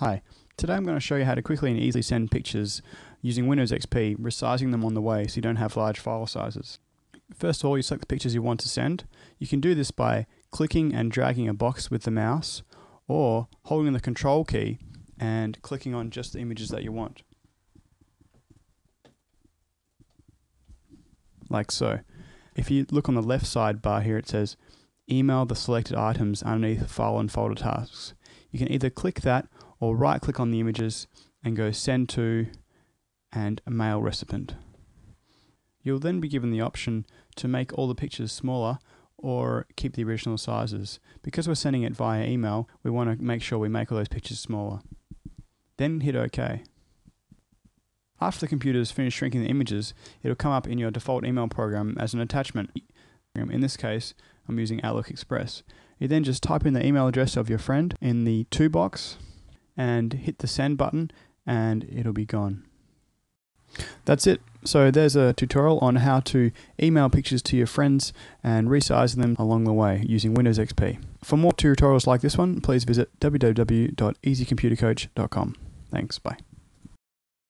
Hi, today I'm going to show you how to quickly and easily send pictures using Windows XP, resizing them on the way so you don't have large file sizes. First of all, you select the pictures you want to send. You can do this by clicking and dragging a box with the mouse or holding the control key and clicking on just the images that you want. Like so. If you look on the left side bar here, it says email the selected items underneath file and folder tasks. You can either click that or right click on the images and go send to and mail recipient. You'll then be given the option to make all the pictures smaller or keep the original sizes. Because we're sending it via email, we want to make sure we make all those pictures smaller. Then hit OK. After the computer has finished shrinking the images, it'll come up in your default email program as an attachment. In this case, I'm using Outlook Express. You then just type in the email address of your friend in the to box and hit the send button and it'll be gone. That's it. So there's a tutorial on how to email pictures to your friends and resize them along the way using Windows XP. For more tutorials like this one, please visit www.easycomputercoach.com. Thanks, bye.